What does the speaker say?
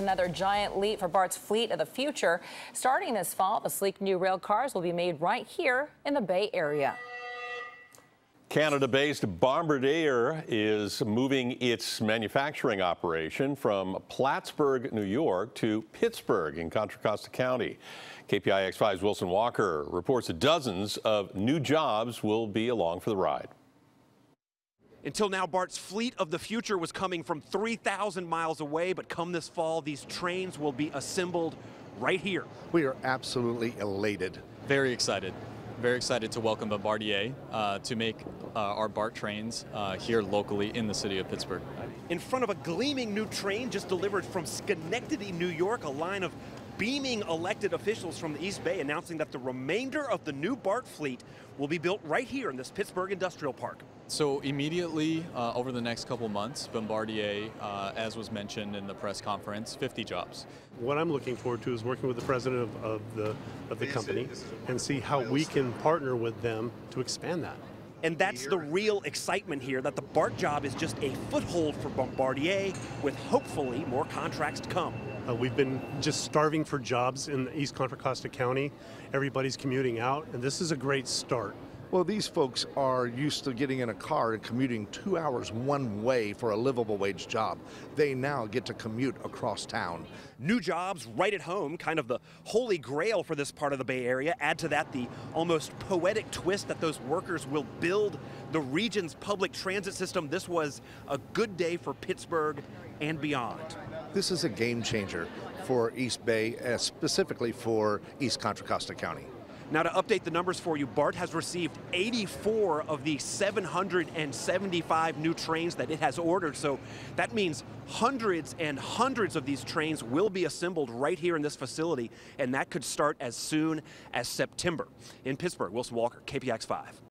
Another giant leap for BART's fleet of the future. Starting this fall, the sleek new rail cars will be made right here in the Bay Area. Canada-based Bombardier is moving its manufacturing operation from Plattsburgh, New York to Pittsburg in Contra Costa County. KPIX5's Wilson Walker reports that dozens of new jobs will be along for the ride. Until now, BART's fleet of the future was coming from 3,000 miles away, but come this fall, these trains will be assembled right here. We are absolutely elated. Very excited. Very excited to welcome Bombardier uh, to make uh, our BART trains uh, here locally in the city of Pittsburg. In front of a gleaming new train just delivered from Schenectady, New York, a line of beaming elected officials from the East Bay announcing that the remainder of the new BART fleet will be built right here in this Pittsburg Industrial Park. So immediately uh, over the next couple months, Bombardier, uh, as was mentioned in the press conference, 50 jobs. What I'm looking forward to is working with the president of, of the of the company and see how we can partner with them to expand that. And that's the real excitement here, that the BART job is just a foothold for Bombardier with hopefully more contracts to come. Uh, we've been just starving for jobs in East Contra Costa County. Everybody's commuting out, and this is a great start. Well, these folks are used to getting in a car and commuting two hours one way for a livable wage job. They now get to commute across town. New jobs right at home, kind of the holy grail for this part of the Bay Area. Add to that the almost poetic twist that those workers will build the region's public transit system. This was a good day for Pittsburg and beyond. This is a game changer for East Bay, uh, specifically for East Contra Costa County. Now, to update the numbers for you, BART has received 84 of the 775 new trains that it has ordered. So that means hundreds and hundreds of these trains will be assembled right here in this facility, and that could start as soon as September. In Pittsburg, Wilson Walker, KPIX 5.